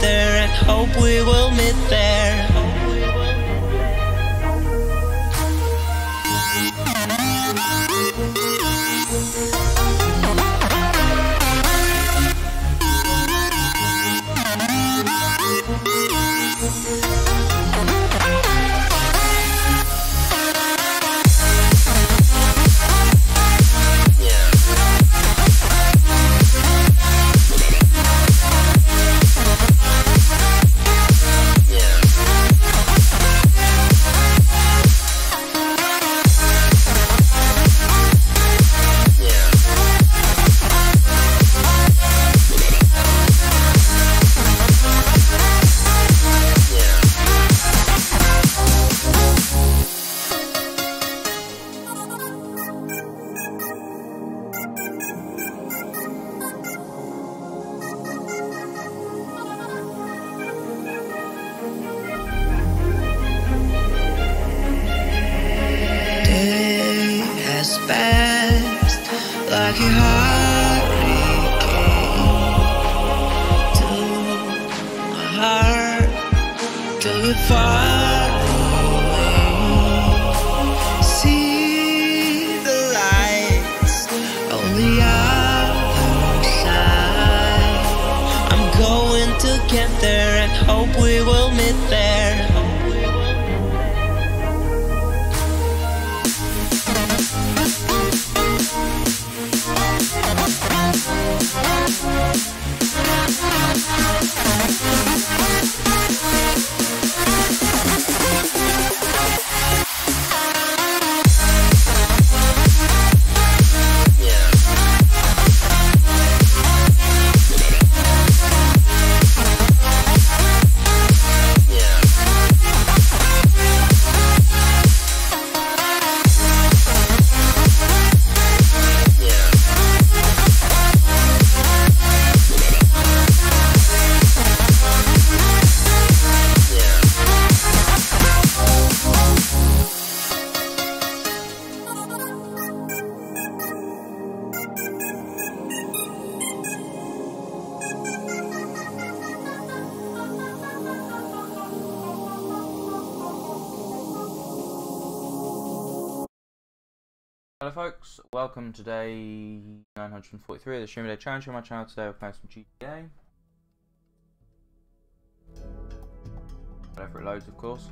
there and hope we will meet there. It far away. See the lights on the other. I'm going to get there and hope we will meet there. Welcome 943 of the Stream Day Challenge on my channel today we're playing some GTA. Whatever it loads of course.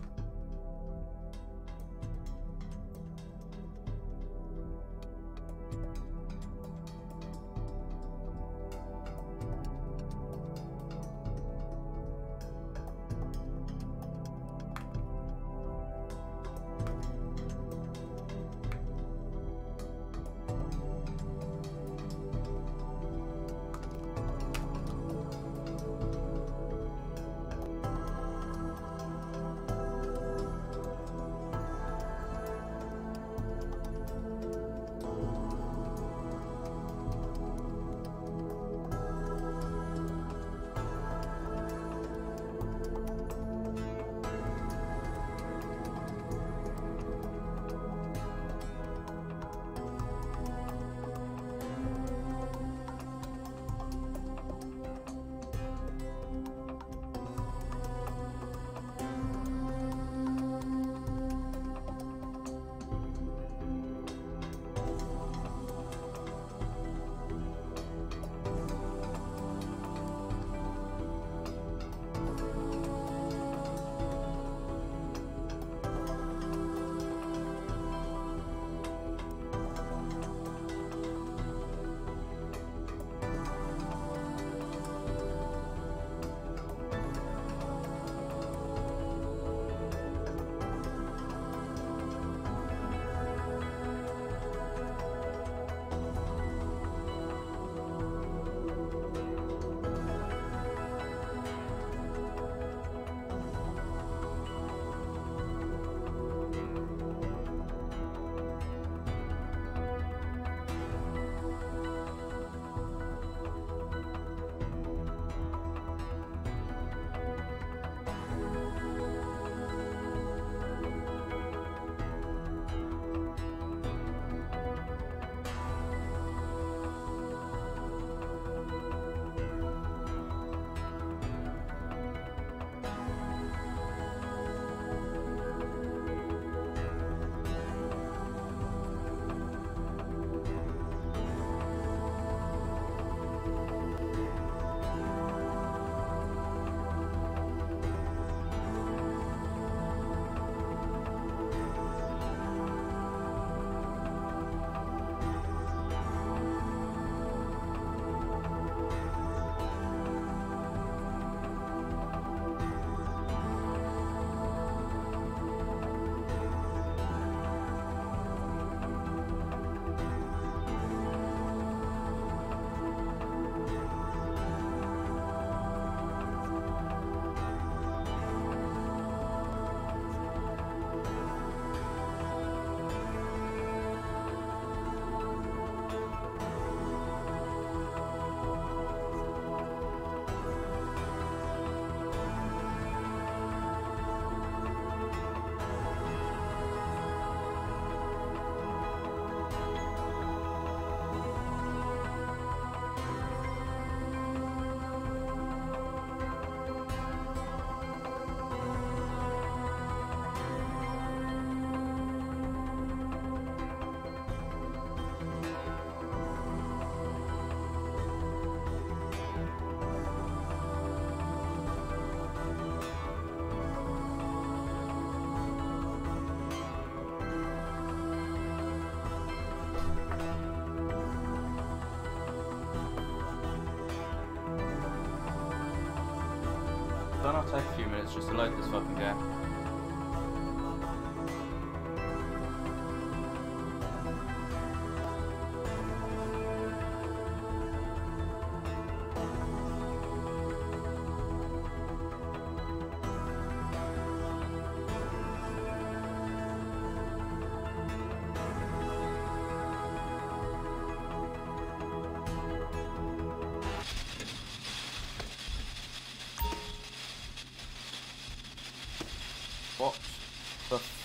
Minutes just to load this fucking game.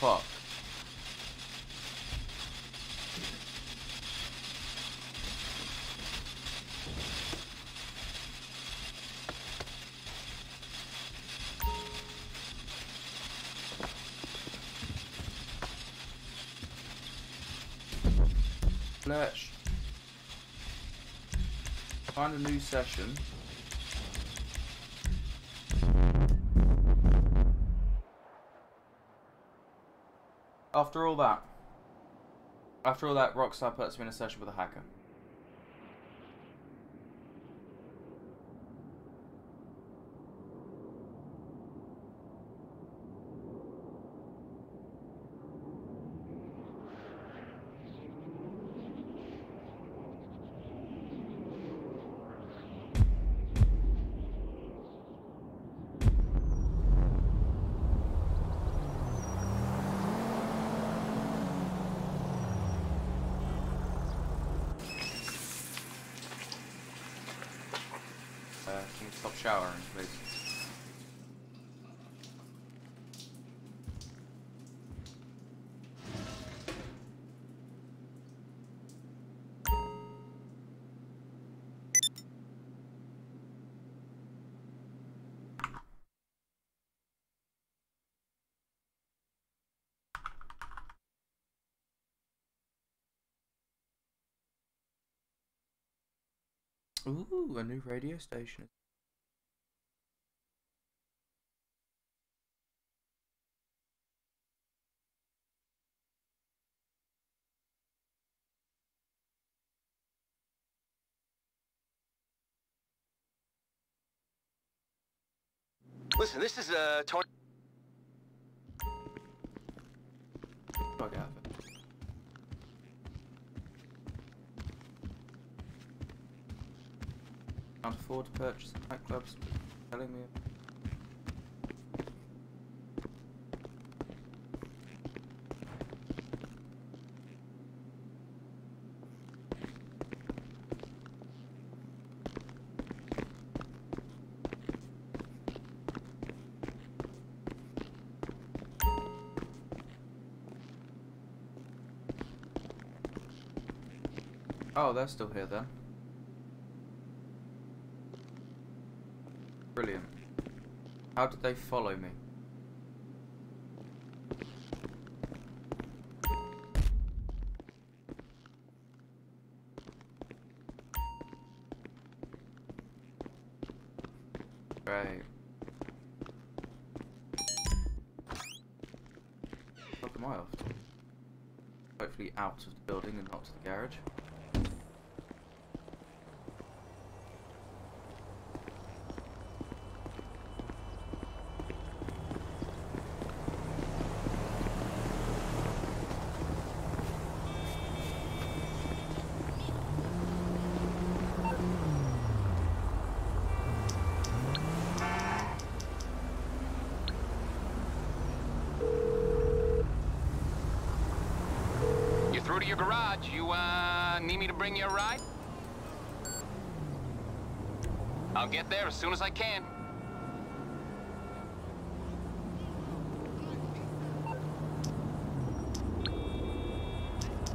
Fuck? Let's find a new session. After all that, after all that, Rockstar puts me in a session with a hacker. Uh, can you stop showering, please? Ooh, a new radio station. Listen, this is uh Tony. Fuck out of it. Can't afford to purchase nightclubs. Telling me. Oh, they're still here then. How did they follow me? Right. Fuck am I off to? Hopefully out of the building and not to the garage. You're through to your garage. You uh need me to bring you a ride? I'll get there as soon as I can.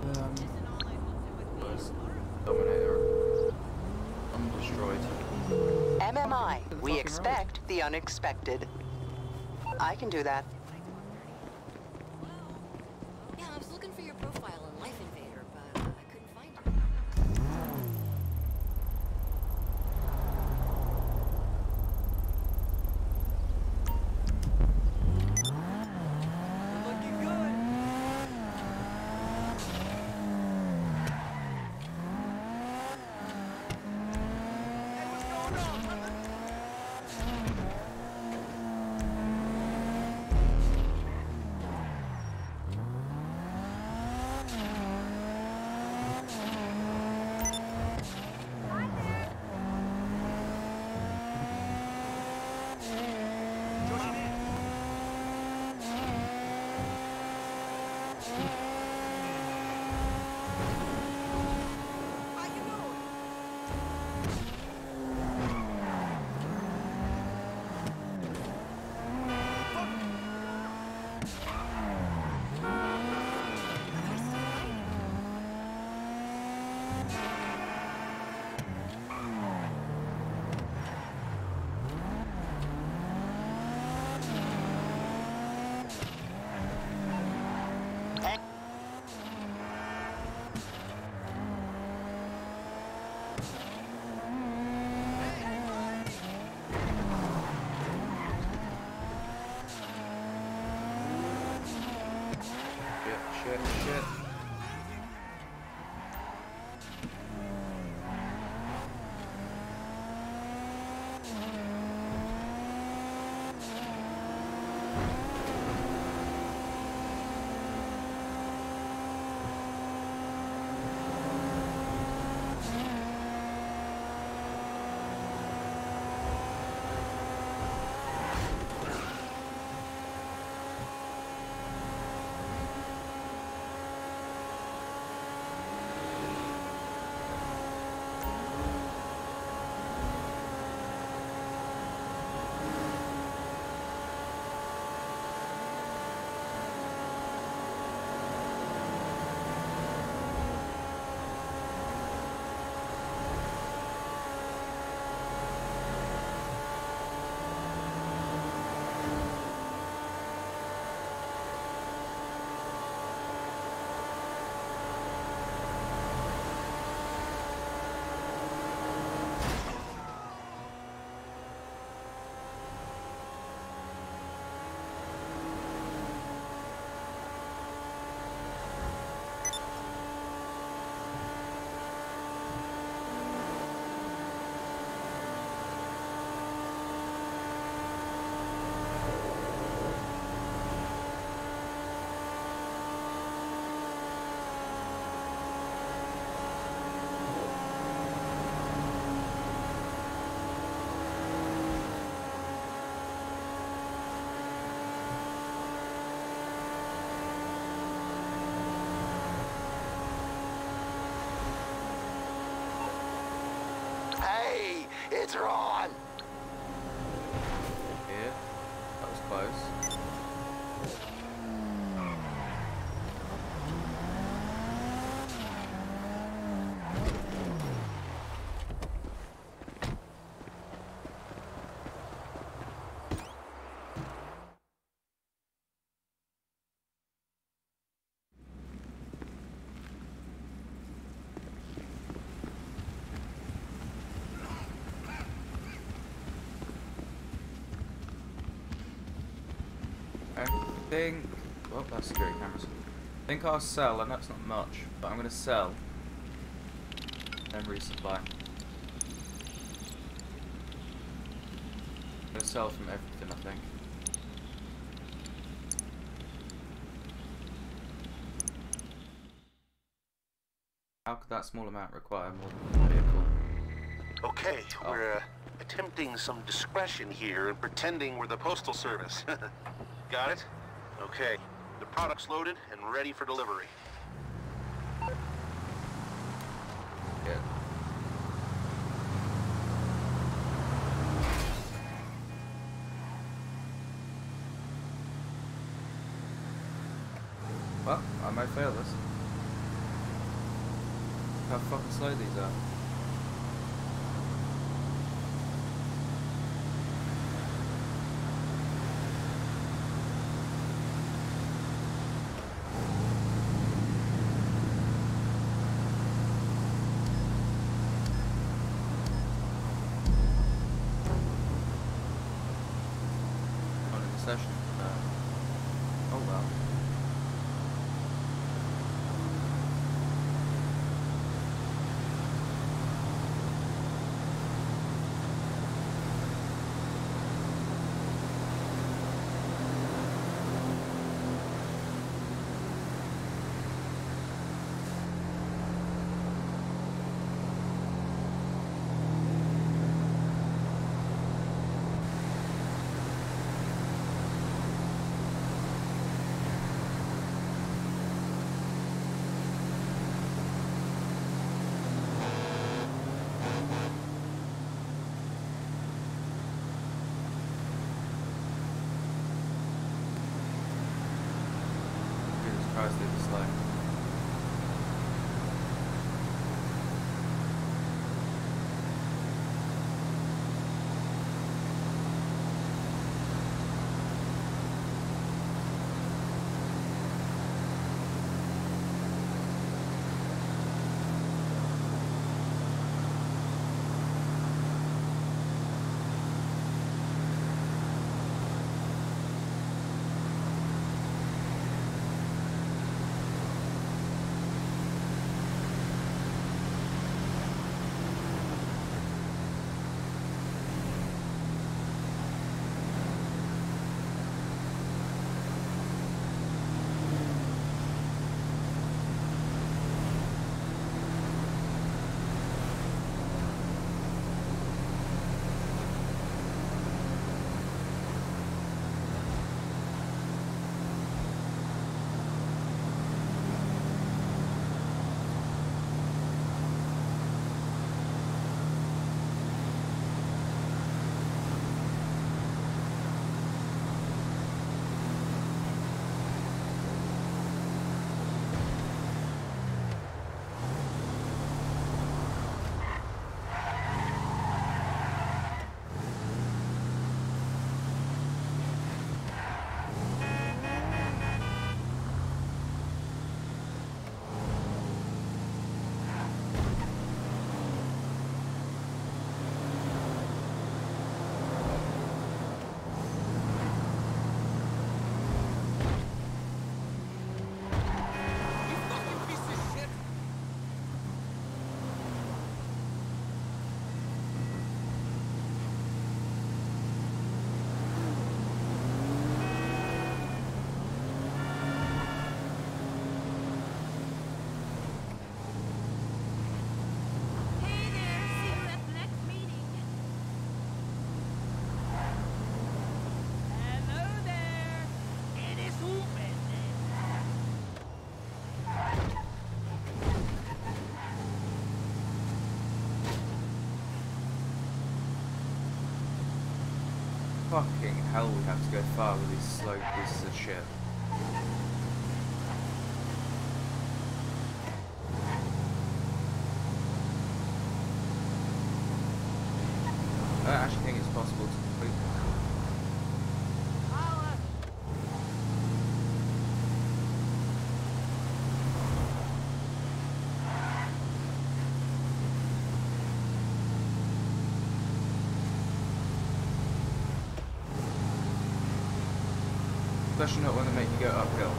Um, Dominator undestroyed. MMI, we expect the unexpected. I can do that. It's Ron! Here. That was close. I think. Well, that's security cameras. I think I'll sell, and that's not much, but I'm going to sell. Then resupply. I'm going to sell from everything, I think. How could that small amount require more than one vehicle? Okay, Oh. we're uh, attempting some discretion here and pretending we're the Postal Service. Got it? Okay. The product's loaded and ready for delivery. Well, I might fail this. How fucking slow these are. Fucking hell, we have to go far with these slow pieces of shit. Especially not when they make you go uphill.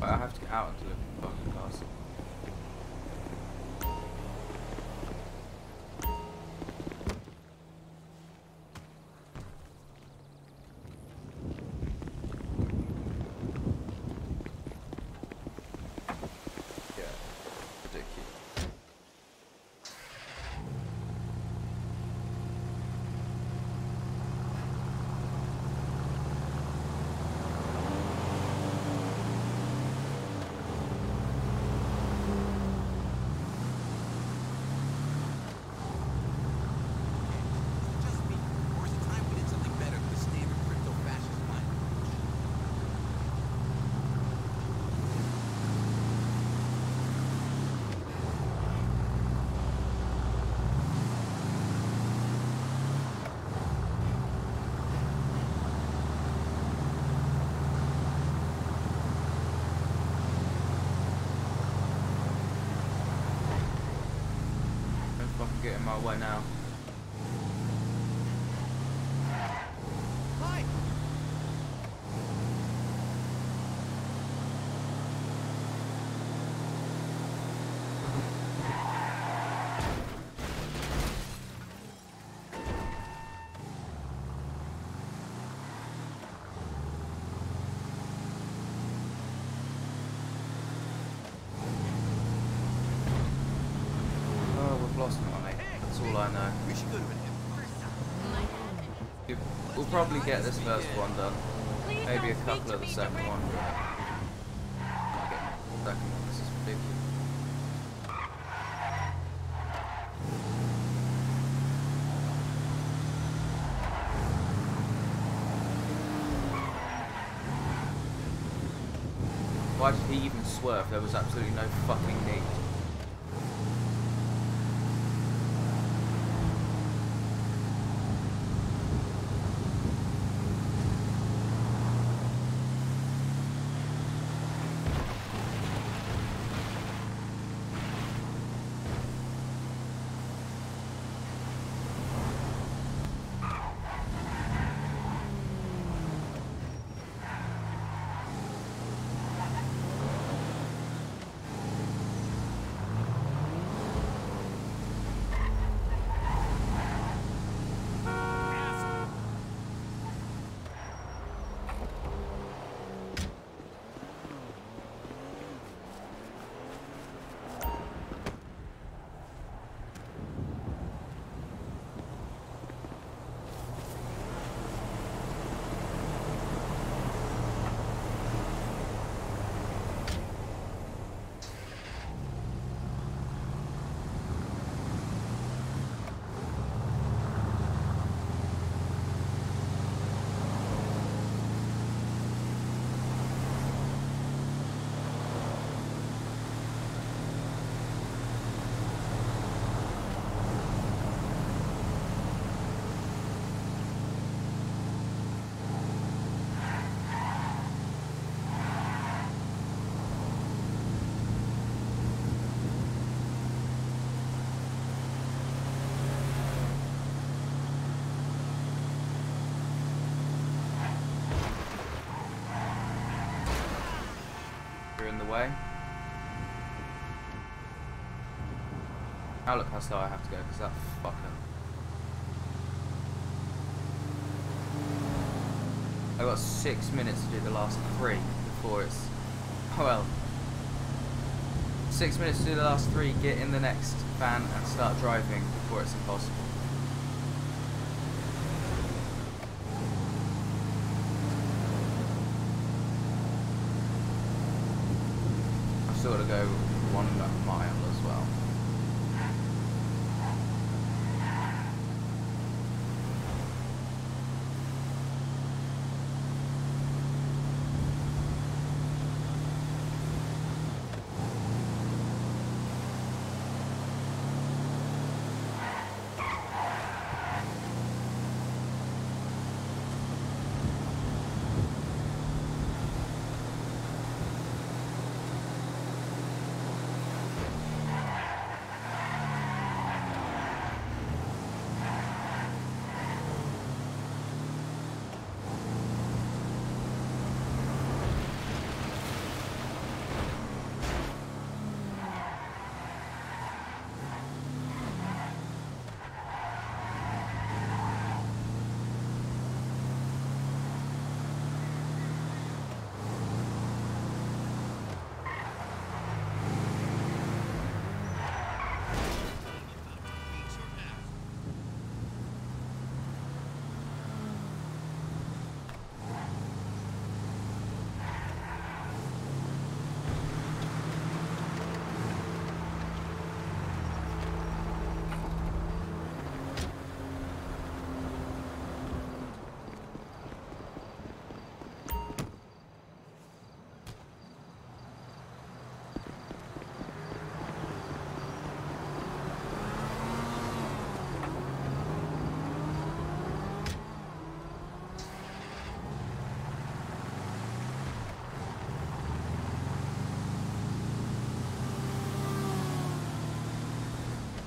But I have to get out into the fucking castle. Yeah, ridiculous. Just me, or is it time we did something better than the standard crypto-fascist line? Don't fucking get in my way now. Hi! Oh, we've lost money. That's all I know. We should go to an You- We'll probably get this first one done. Maybe a couple of the second one. but the second one. This is ridiculous. Why did he even swerve? There was absolutely no fucking need. Now look how slow I have to go, because that fucker. i got six minutes to do the last three before it's... Oh well. Six minutes to do the last three, get in the next van and start driving before it's impossible. I've still got to go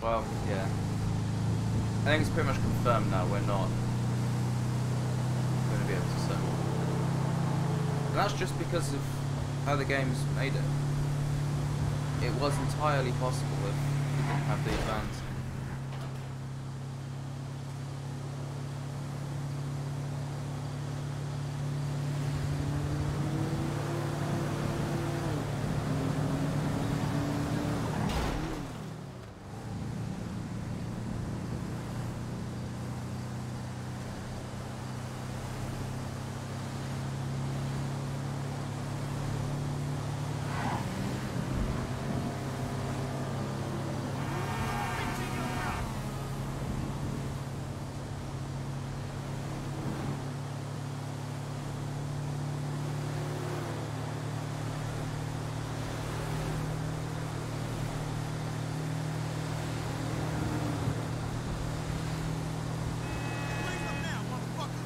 Well, yeah. I think it's pretty much confirmed now we're not going to be able to settle. And that's just because of how the game's made it. It was entirely possible if you didn't have the advance. Blaze them now, motherfucker!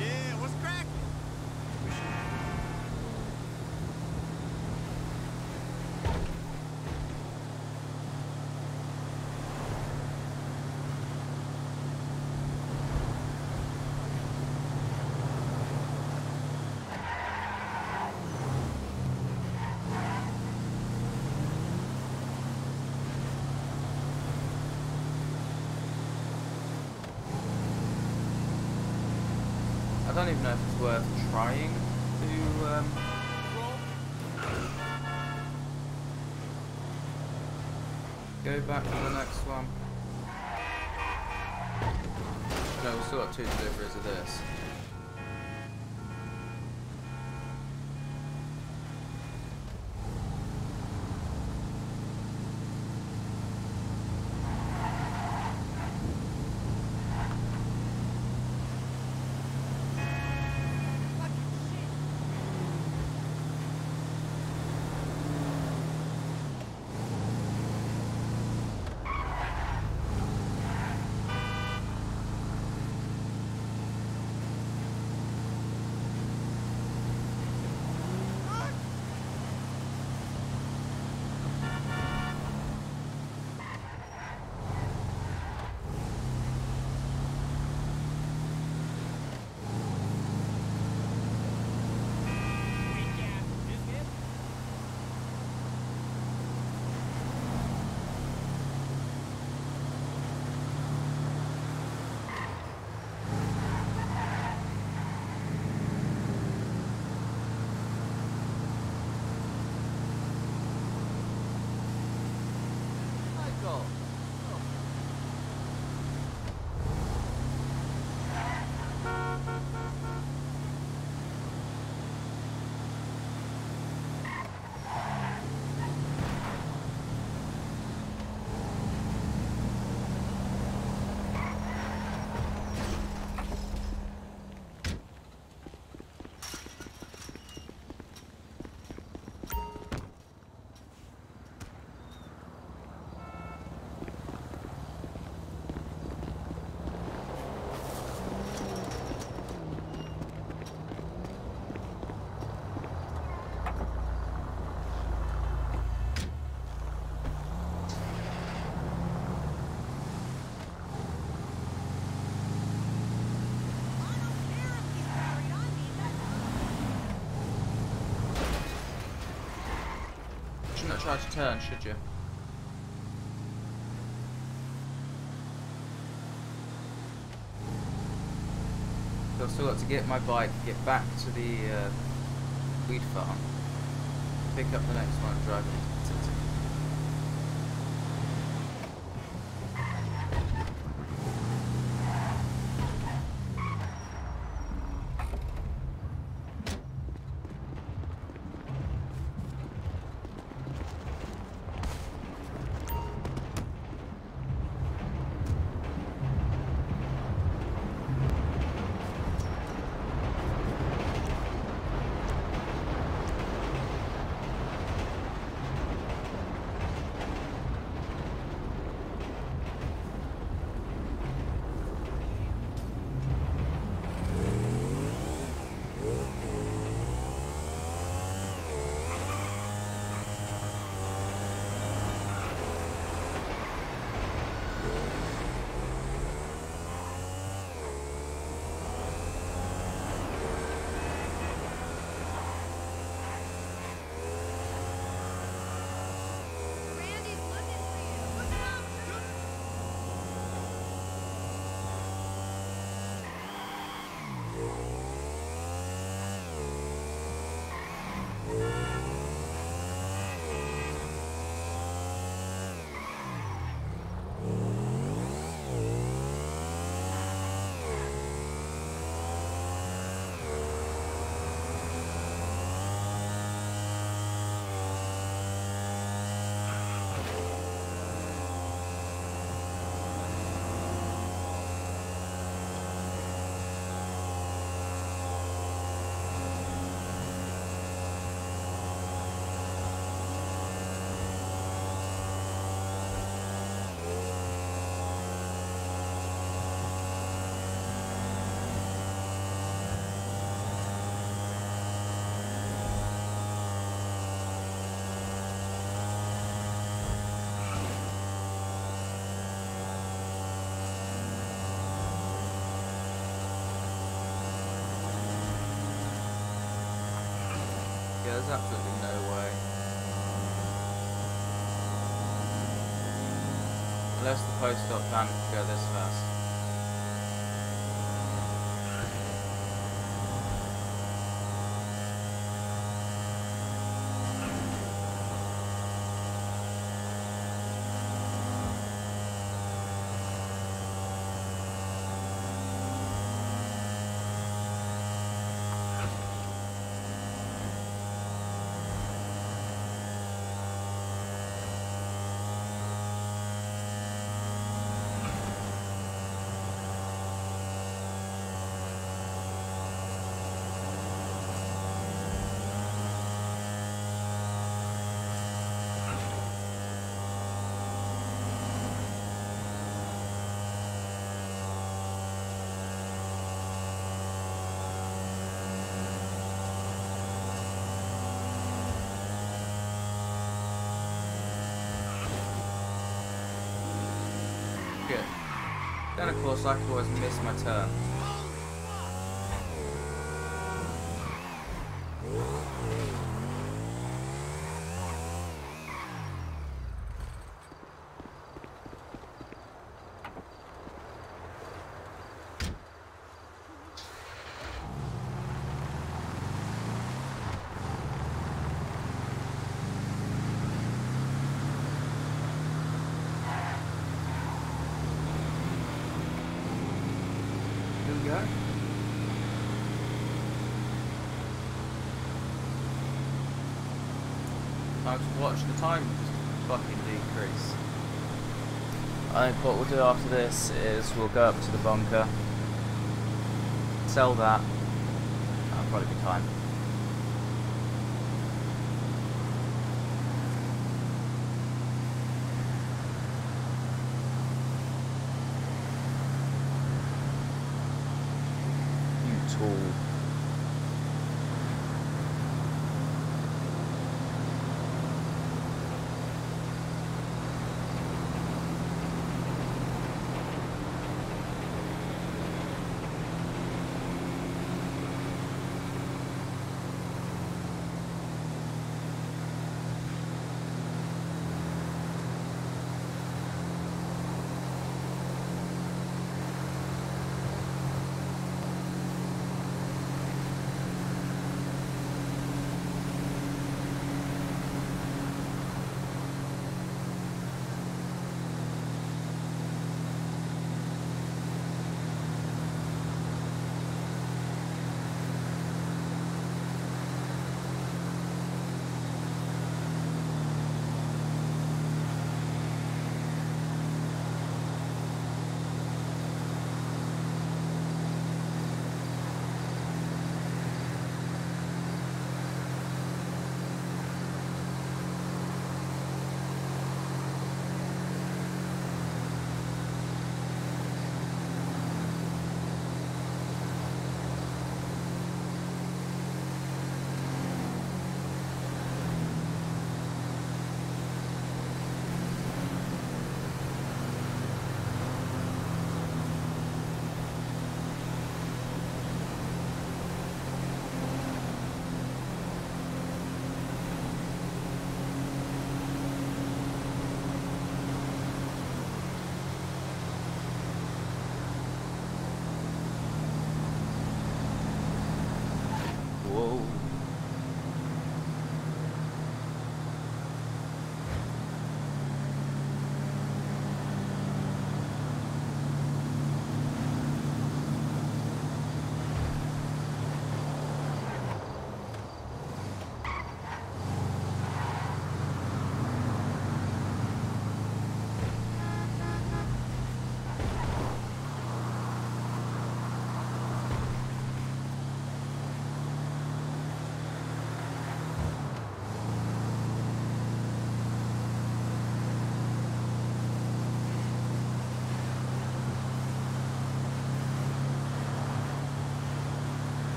Yeah, what's cracking? I don't even know if it's worth trying to. Um, go back to the next one. No, we've still got two deliveries of this. Try to turn, should you? I've still got to get my bike, get back to the uh, weed farm, pick up the next one, and drive it Unless the Post OP van go this fast. Good. Course I could always miss my turn. Here we go. Time to watch the time just fucking decrease. I think what we'll do after this is we'll go up to the bunker, sell that, that'll probably be time.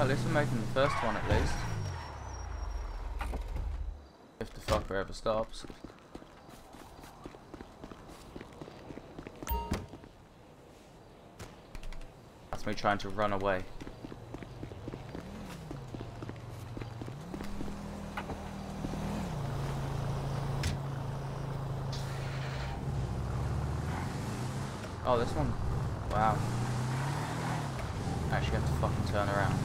Well, at least we're making the first one at least. If the fucker ever stops. That's me trying to run away. Oh, this one. Wow. Actually have to fucking turn around.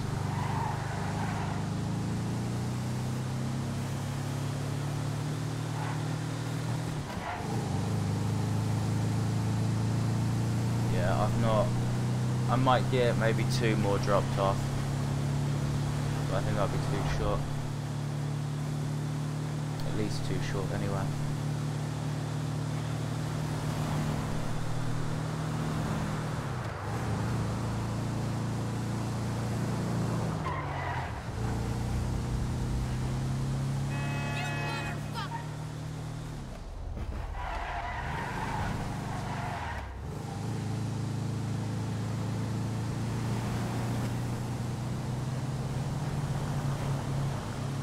Yeah, I've not. I might get maybe two more dropped off. But I think that'll be too short. At least too short anyway.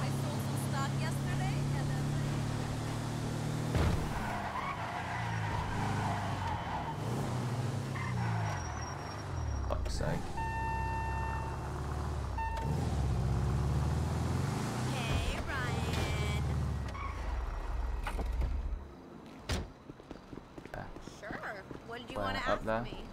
I sold some stock yesterday, and then Fuck's sake. Hey, Ryan. Yeah. Sure. What did you want to ask there. me?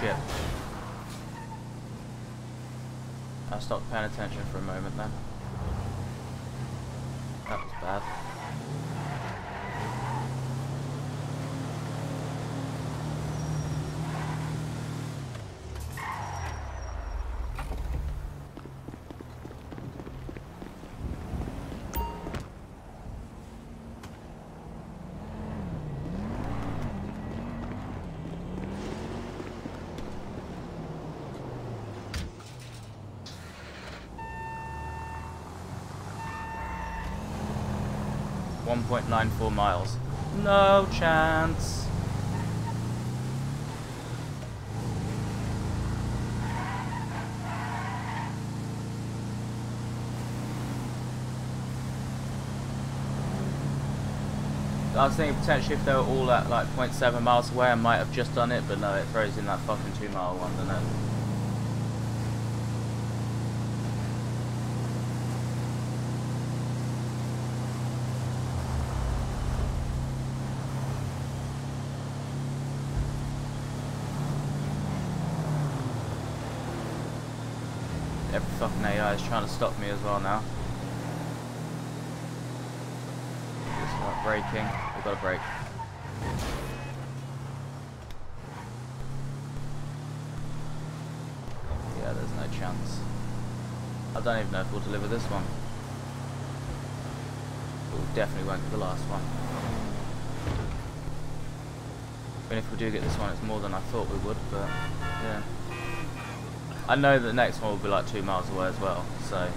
Shit. I stopped paying attention for a moment then. 1.94 miles. No chance. I was thinking potentially if they were all at like 0.7 miles away I might have just done it, but no, it throws in that fucking 2 mile one, doesn't it? Stop me as well now. Just start braking. We've got to brake. Yeah, there's no chance. I don't even know if we'll deliver this one. But we definitely won't get the last one. Even if we do get this one, it's more than I thought we would, but yeah. I know the next one will be like two miles away as well, so.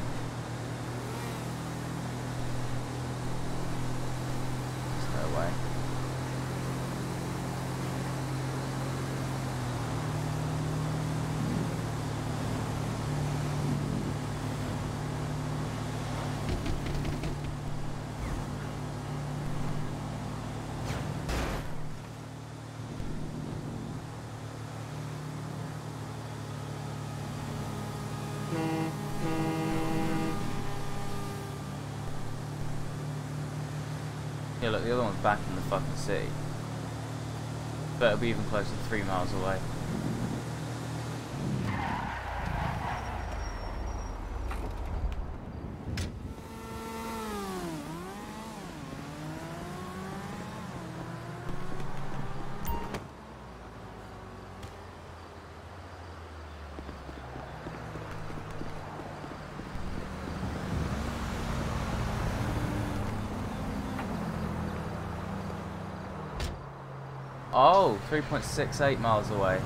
The other one's back in the fucking city. But it'll be even closer to three miles away. Oh, 3.68 miles away.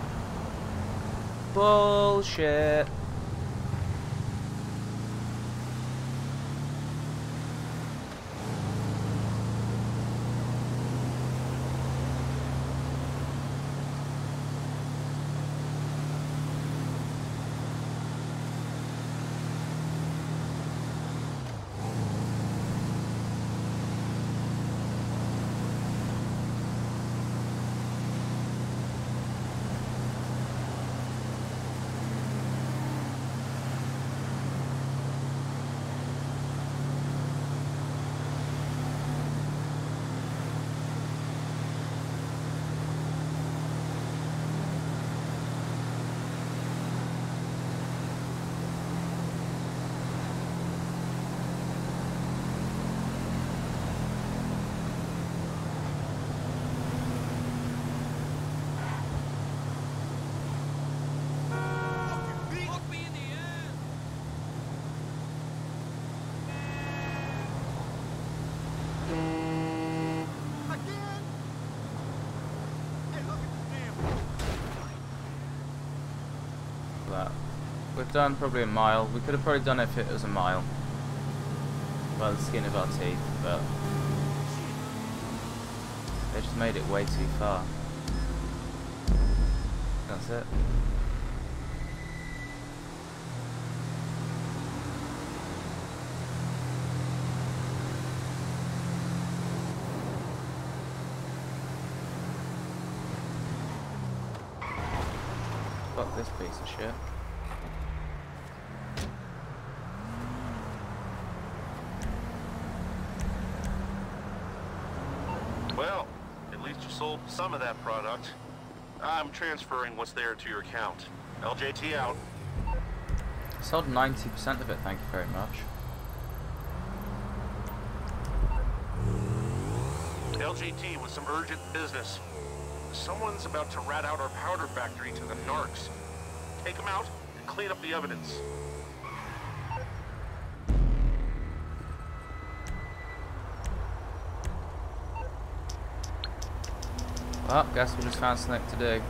Bullshit. Done probably a mile. We could have probably done it if it was a mile. By the skin of our teeth, but they just made it way too far. That's it. Fuck this piece of shit. Well, you sold some of that product. I'm transferring what's there to your account. LJT out. Sold 90% of it, thank you very much. LJT with some urgent business. Someone's about to rat out our powder factory to the narcs. Take them out and clean up the evidence. Well, guess we just found something to do.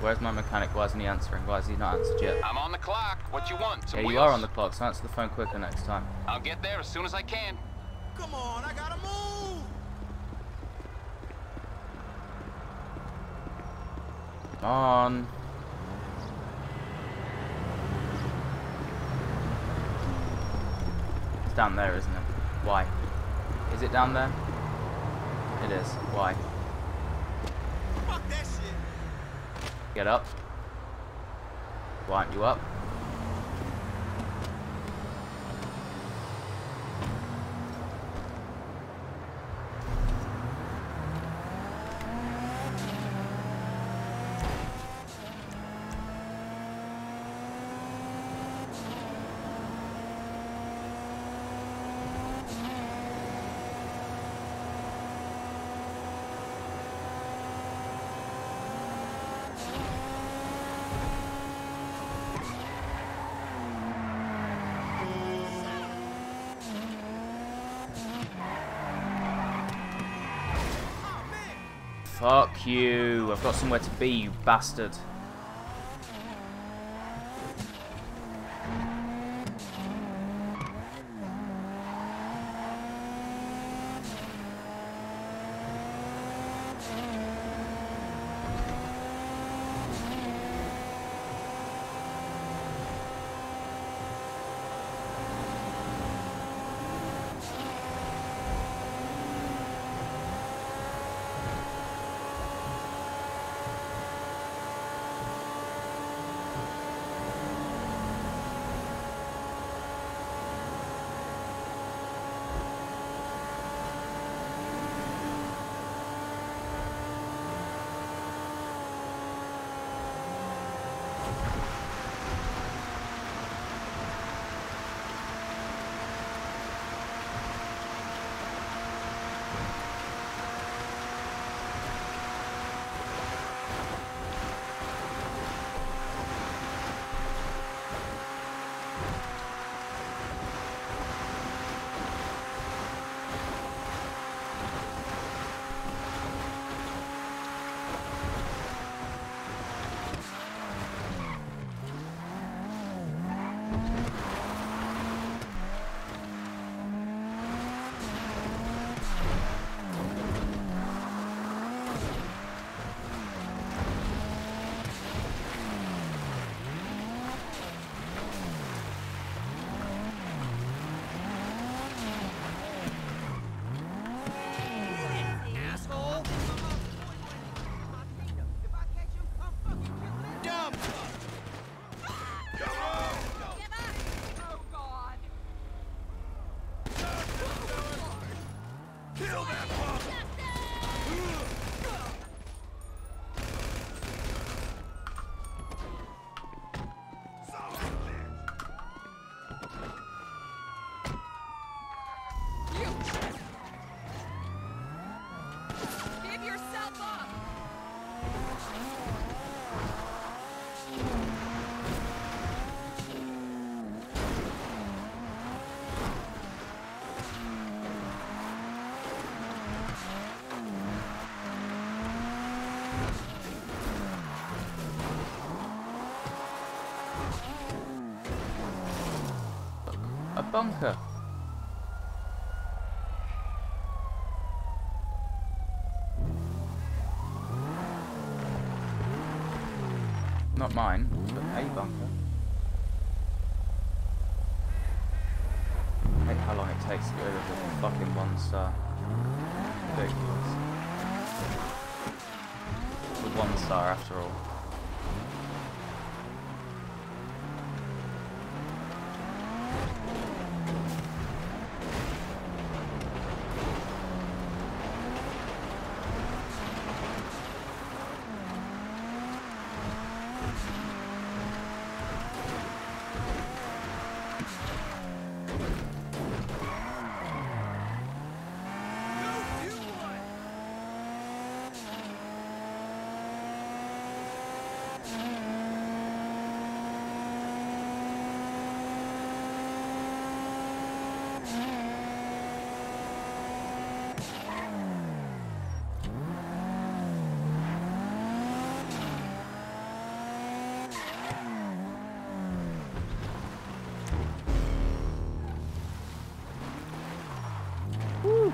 Where's my mechanic? Why isn't he answering? Why is he not answered yet? I'm on the clock. What you want? Some Yeah, you wheels? are on the clock, so answer the phone quicker next time. I'll get there as soon as I can. Come on, I gotta move! Come on. It's down there, isn't it? Why? Is it down there? It is. Why? Fuck that shit! Get up. Why aren't you up? Fuck I've got somewhere to be, you bastard. Bunker. Right,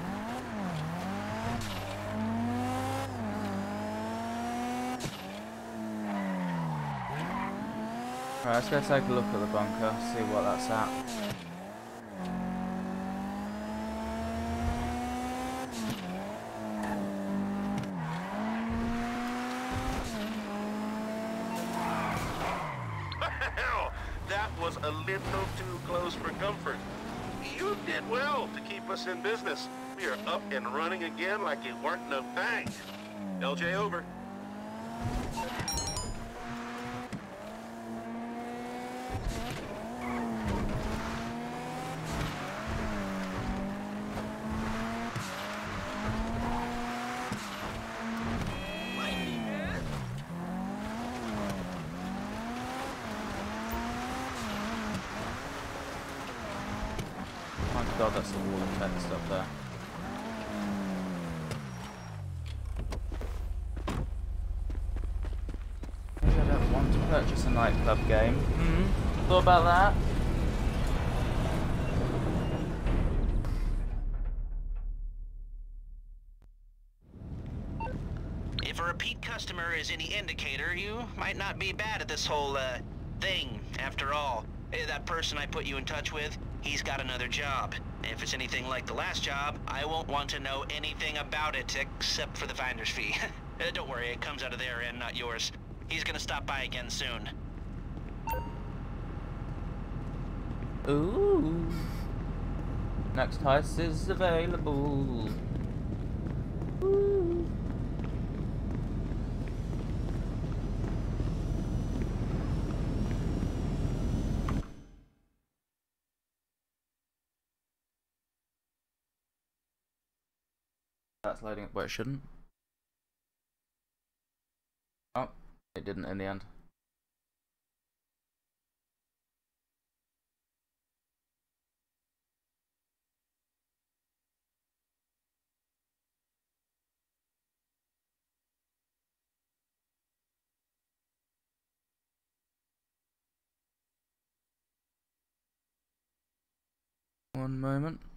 let's go take a look at the bunker, see what that's at. That was a little too close for comfort. You did well to keep us in business. We are up and running again like it weren't no thing. LJ over. Game. Hmm? Thought about that? If a repeat customer is any indicator, you might not be bad at this whole, uh, thing, after all. That person I put you in touch with, he's got another job. If it's anything like the last job, I won't want to know anything about it except for the finder's fee. Eh, Don't worry, it comes out of their end, not yours. He's gonna stop by again soon. Ooh. Next heist is available. That's loading up where it shouldn't. Oh, it didn't in the end. One moment.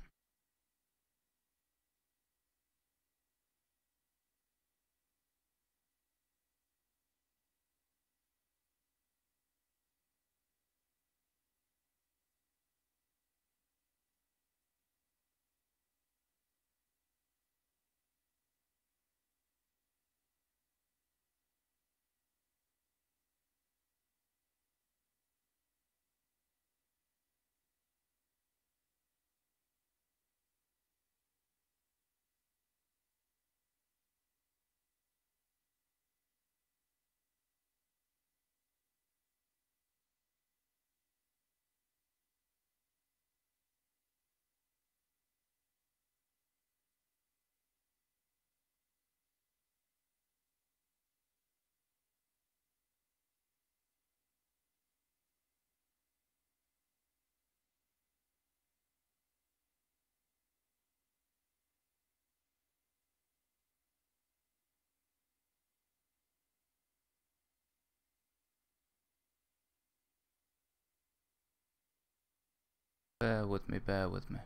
Bear with me, bear with me.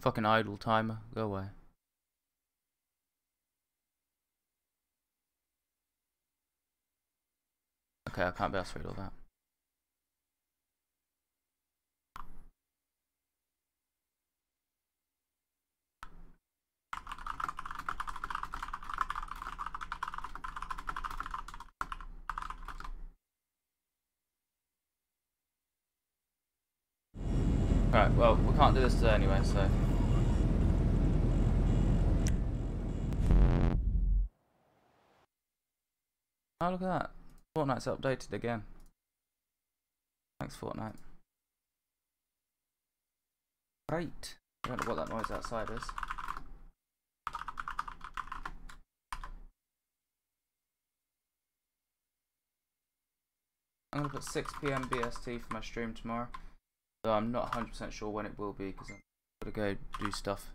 Fucking idle timer, go away. Okay, I can't be asked to read all that. Right, well, we can't do this today anyway, so. Oh, look at that. Fortnite's updated again. Thanks, Fortnite. Great. I don't know what that noise outside is. I'm going to put 6pm BST for my stream tomorrow. Though I'm not 100% sure when it will be because I'm going to go do stuff.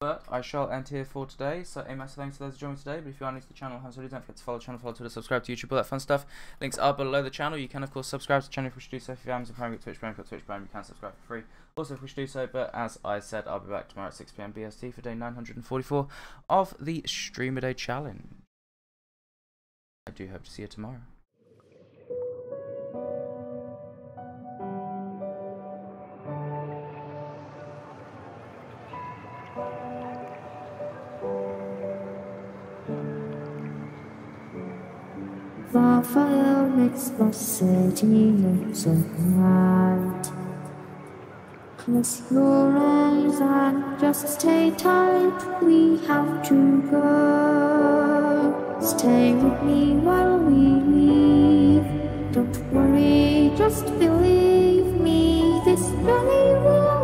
But I shall end here for today. So a massive thanks to those who joined me today. But if you are new to the channel, have already, don't forget to follow the channel, follow Twitter, subscribe to YouTube, all that fun stuff. Links are below the channel. You can of course subscribe to the channel if you wish to do so. If you are Amazon Prime, get Twitch Prime, got Twitch Prime, you can subscribe for free. Also if you wish to do so, but as I said, I'll be back tomorrow at 6pm BST for day 944 of the Stream a Day Challenge. I do hope to see you tomorrow. Fire makes city look so bright. Close your eyes and just stay tight. We have to go. Stay with me while we leave. Don't worry, just believe me. This journey will